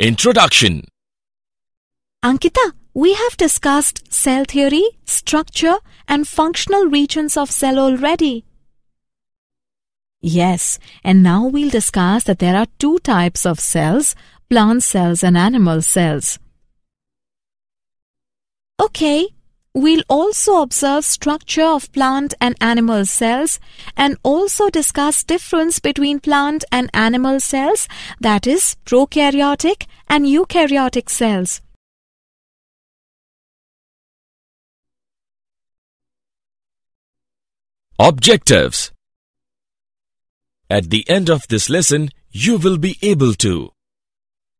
Introduction Ankita, we have discussed cell theory, structure, and functional regions of cell already. Yes, and now we'll discuss that there are two types of cells plant cells and animal cells. Okay, we'll also observe structure of plant and animal cells and also discuss difference between plant and animal cells that is prokaryotic and eukaryotic cells. Objectives At the end of this lesson, you will be able to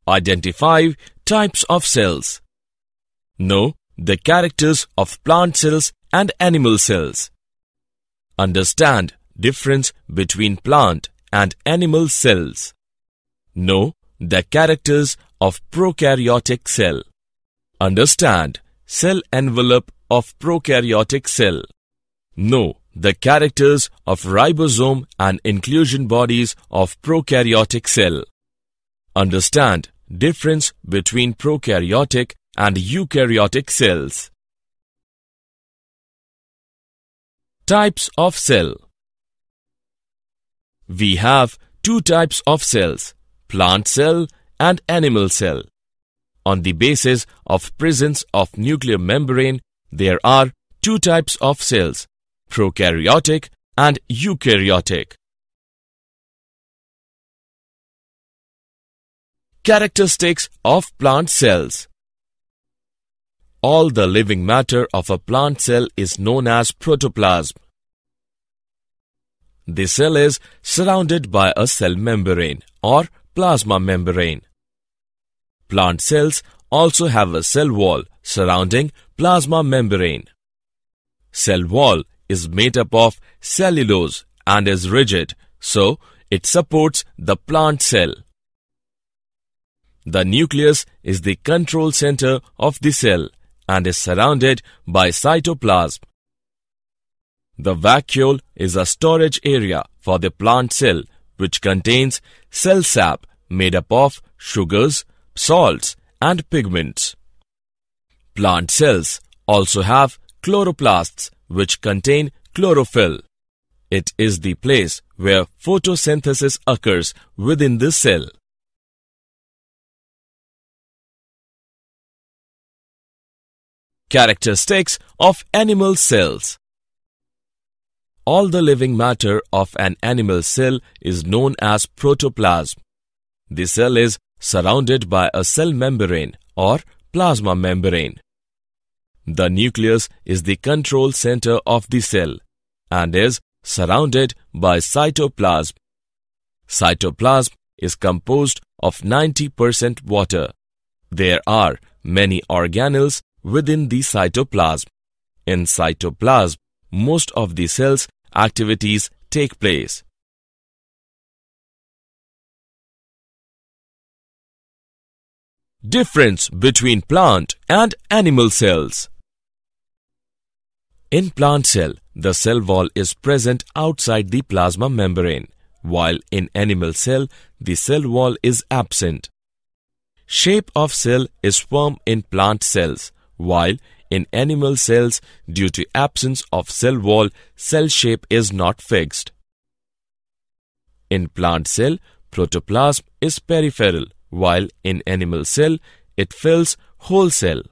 Identify types of cells Know the characters of plant cells and animal cells. Understand difference between plant and animal cells. Know the characters of prokaryotic cell. Understand cell envelope of prokaryotic cell. Know the characters of ribosome and inclusion bodies of prokaryotic cell. Understand difference between prokaryotic and eukaryotic cells. Types of cell We have two types of cells, plant cell and animal cell. On the basis of presence of nuclear membrane, there are two types of cells, prokaryotic and eukaryotic. Characteristics of plant cells All the living matter of a plant cell is known as protoplasm. The cell is surrounded by a cell membrane or plasma membrane. Plant cells also have a cell wall surrounding plasma membrane. Cell wall is made up of cellulose and is rigid, so it supports the plant cell. The nucleus is the control center of the cell and is surrounded by cytoplasm. The vacuole is a storage area for the plant cell which contains cell sap made up of sugars, salts and pigments. Plant cells also have chloroplasts which contain chlorophyll. It is the place where photosynthesis occurs within the cell. Characteristics of animal cells All the living matter of an animal cell is known as protoplasm. The cell is surrounded by a cell membrane or plasma membrane. The nucleus is the control center of the cell and is surrounded by cytoplasm. Cytoplasm is composed of 90% water. There are many organelles within the cytoplasm. In cytoplasm, most of the cell's activities take place. Difference between plant and animal cells In plant cell, the cell wall is present outside the plasma membrane, while in animal cell, the cell wall is absent. Shape of cell is firm in plant cells, while in animal cells, due to absence of cell wall, cell shape is not fixed. In plant cell, protoplasm is peripheral while in animal cell it fills whole cell.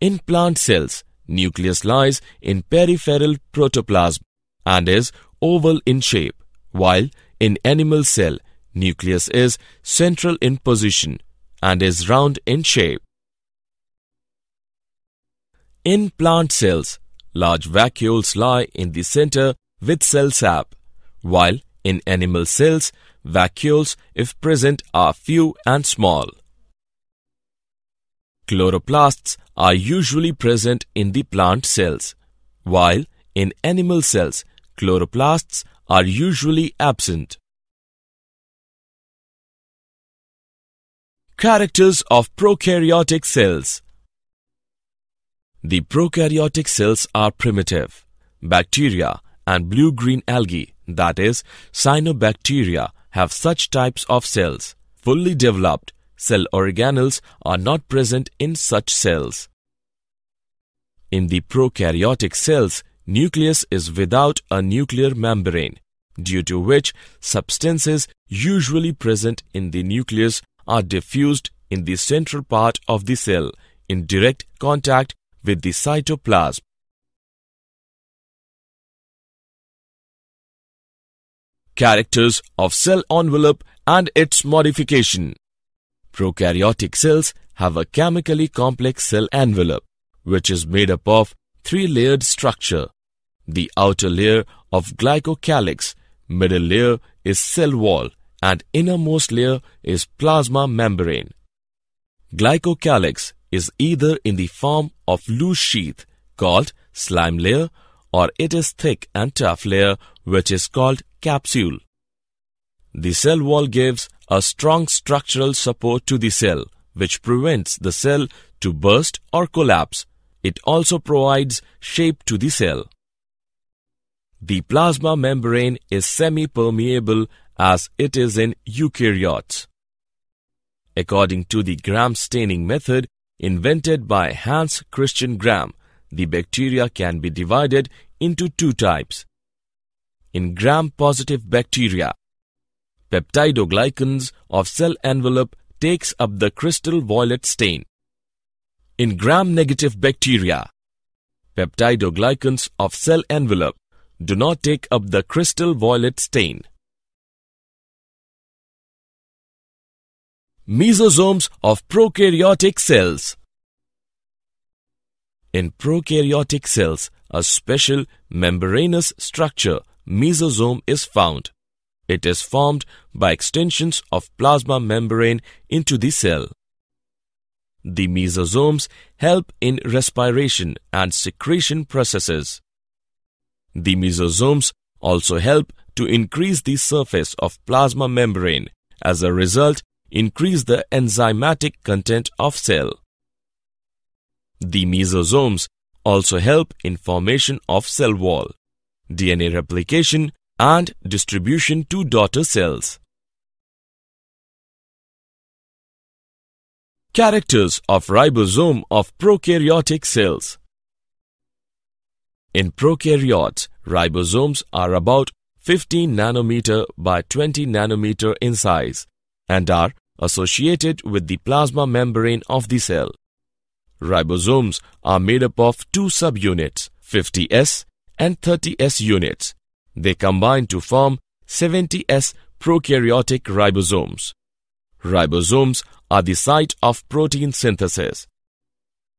In plant cells, nucleus lies in peripheral protoplasm and is oval in shape, while in animal cell, nucleus is central in position and is round in shape. In plant cells, large vacuoles lie in the center with cell sap, while in animal cells, vacuoles, if present, are few and small. Chloroplasts are usually present in the plant cells, while in animal cells, chloroplasts are usually absent. Characters of prokaryotic cells The prokaryotic cells are primitive. Bacteria and blue-green algae, that is, cyanobacteria, have such types of cells. fully developed, cell organelles are not present in such cells. In the prokaryotic cells, nucleus is without a nuclear membrane, due to which substances usually present in the nucleus are diffused in the central part of the cell in direct contact with the cytoplasm. Characters of cell envelope and its modification. Prokaryotic cells have a chemically complex cell envelope, which is made up of three-layered structure. The outer layer of glycocalyx, middle layer is cell wall, and innermost layer is plasma membrane. Glycocalyx is either in the form of loose sheath called slime layer or it is thick and tough layer which is called capsule. The cell wall gives a strong structural support to the cell which prevents the cell to burst or collapse. It also provides shape to the cell. The plasma membrane is semi-permeable as it is in eukaryotes. According to the Gram staining method invented by Hans Christian Gram, the bacteria can be divided into two types. In gram-positive bacteria, peptidoglycans of cell envelope takes up the crystal violet stain. In gram-negative bacteria, peptidoglycans of cell envelope do not take up the crystal violet stain. Mesosomes of prokaryotic cells In prokaryotic cells, a special membranous structure, mesosome, is found. It is formed by extensions of plasma membrane into the cell. The mesosomes help in respiration and secretion processes. The mesosomes also help to increase the surface of plasma membrane. As a result, increase the enzymatic content of cell. The mesosomes also help in formation of cell wall, DNA replication and distribution to daughter cells. Characters of ribosome of prokaryotic cells In prokaryotes, ribosomes are about 15 nanometer by 20 nanometer in size and are associated with the plasma membrane of the cell. Ribosomes are made up of two subunits, 50S and 30S units. They combine to form 70S prokaryotic ribosomes. Ribosomes are the site of protein synthesis.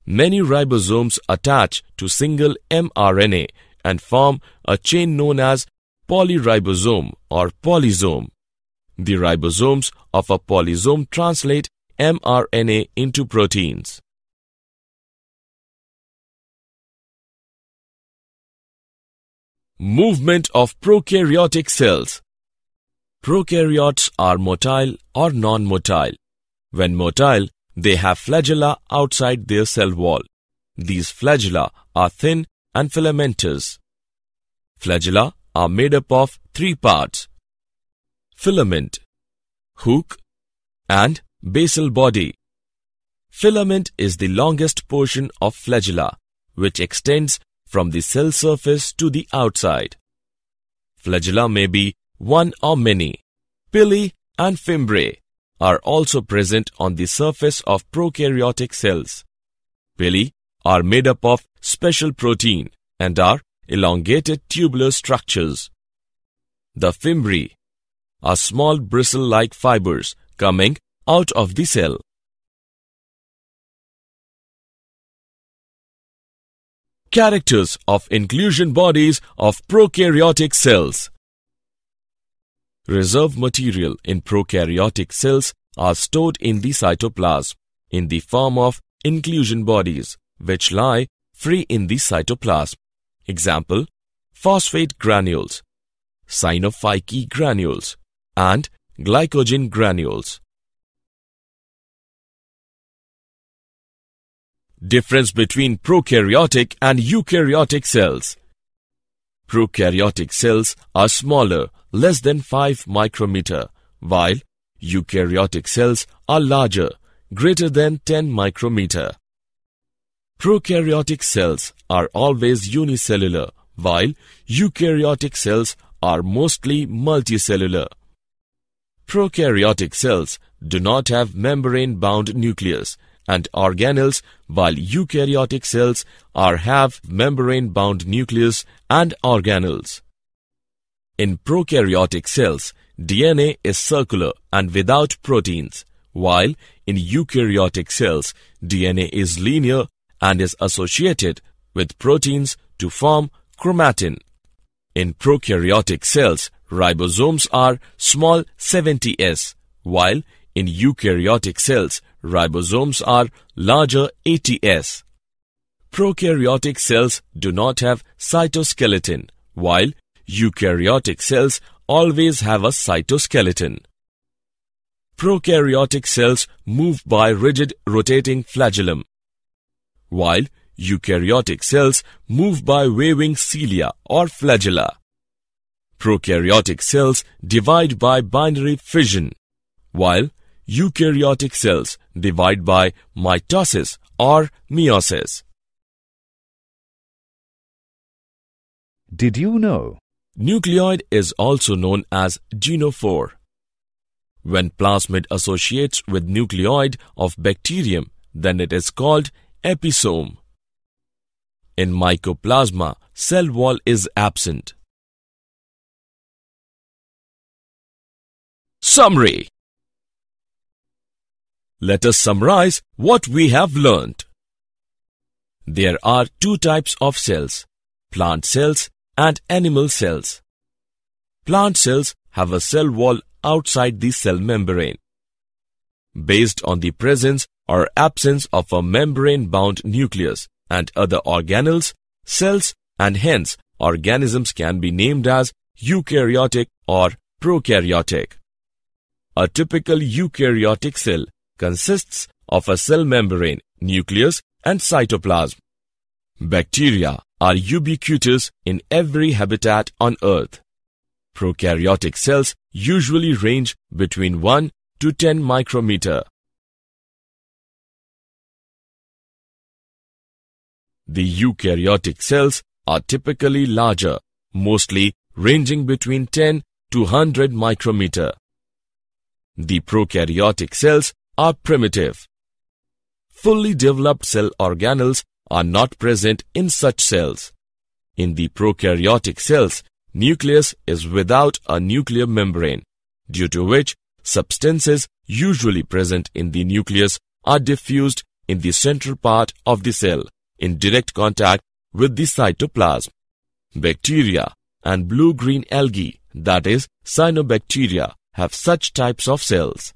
Many ribosomes attach to single mRNA and form a chain known as polyribosome or polysome. The ribosomes of a polysome translate mRNA into proteins. Movement of prokaryotic cells Prokaryotes are motile or non-motile. When motile, they have flagella outside their cell wall. These flagella are thin and filamentous. Flagella are made up of three parts filament, hook, and basal body. Filament is the longest portion of flagella, which extends from the cell surface to the outside. Flagella may be one or many. Pili and fimbriae are also present on the surface of prokaryotic cells. Pili are made up of special protein and are elongated tubular structures. The fimbriae are small bristle-like fibers coming out of the cell. Characters of inclusion bodies of prokaryotic cells Reserve material in prokaryotic cells are stored in the cytoplasm in the form of inclusion bodies which lie free in the cytoplasm. Example, phosphate granules, Cyanophyceae granules, and glycogen granules. Difference between prokaryotic and eukaryotic cells. Prokaryotic cells are smaller, less than 5 micrometer, while eukaryotic cells are larger, greater than 10 micrometer. Prokaryotic cells are always unicellular, while eukaryotic cells are mostly multicellular. Prokaryotic cells do not have membrane-bound nucleus and organelles while eukaryotic cells are have membrane-bound nucleus and organelles. In prokaryotic cells, DNA is circular and without proteins, while in eukaryotic cells, DNA is linear and is associated with proteins to form chromatin. In prokaryotic cells, ribosomes are small 70s, while in eukaryotic cells, ribosomes are larger 80s. Prokaryotic cells do not have cytoskeleton, while eukaryotic cells always have a cytoskeleton. Prokaryotic cells move by rigid rotating flagellum, while eukaryotic cells move by waving cilia or flagella. Prokaryotic cells divide by binary fission, while eukaryotic cells divide by mitosis or meiosis. Did you know? Nucleoid is also known as genophore. When plasmid associates with nucleoid of bacterium, then it is called episome. In mycoplasma, cell wall is absent. Summary Let us summarize what we have learnt. There are two types of cells, plant cells and animal cells. Plant cells have a cell wall outside the cell membrane. Based on the presence or absence of a membrane-bound nucleus and other organelles, cells and hence organisms can be named as eukaryotic or prokaryotic. A typical eukaryotic cell consists of a cell membrane, nucleus and cytoplasm. Bacteria are ubiquitous in every habitat on Earth. Prokaryotic cells usually range between 1 to 10 micrometer. The eukaryotic cells are typically larger, mostly ranging between 10 to 100 micrometer. The prokaryotic cells are primitive. Fully developed cell organelles are not present in such cells. In the prokaryotic cells, nucleus is without a nuclear membrane, due to which substances usually present in the nucleus are diffused in the central part of the cell in direct contact with the cytoplasm. Bacteria and blue-green algae, that is cyanobacteria, have such types of cells.